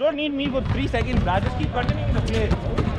don't need me for three seconds, bruh. Just keep continuing the play.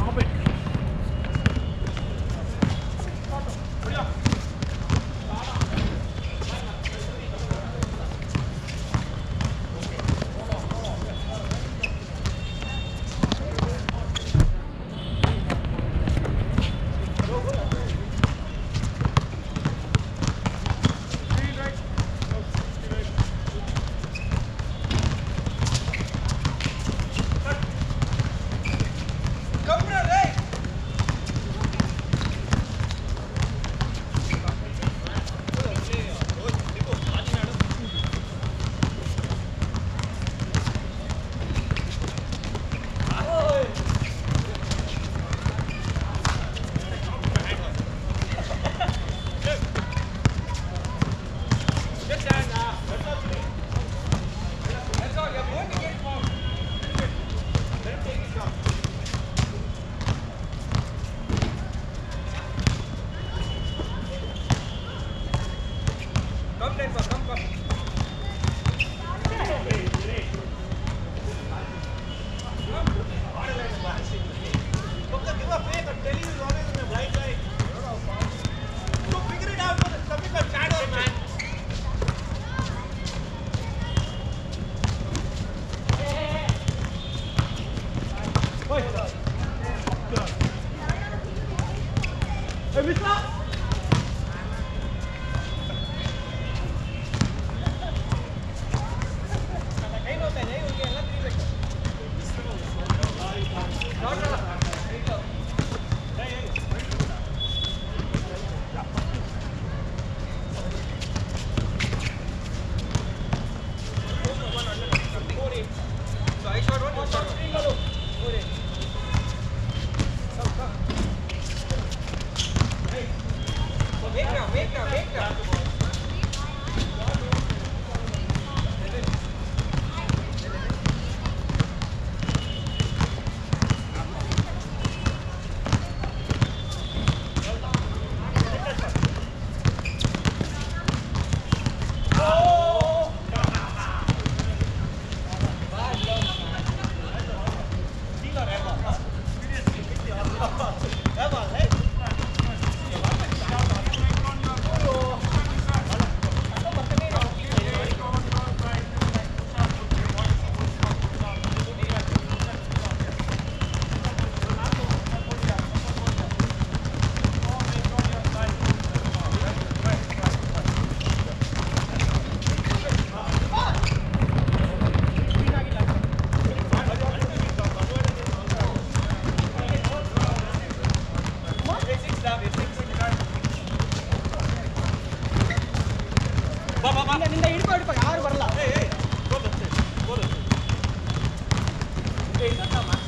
Venga.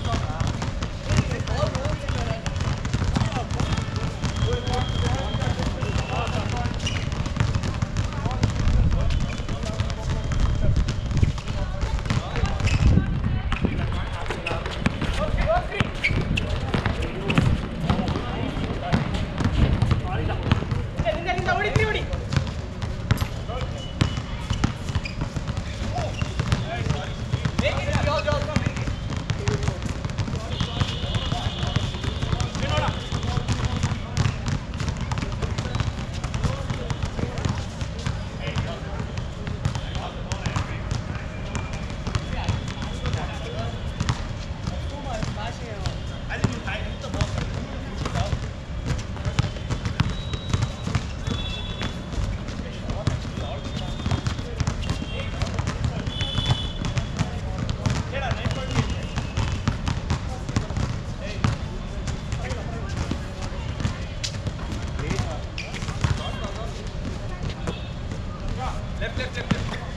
Left, left, left, left.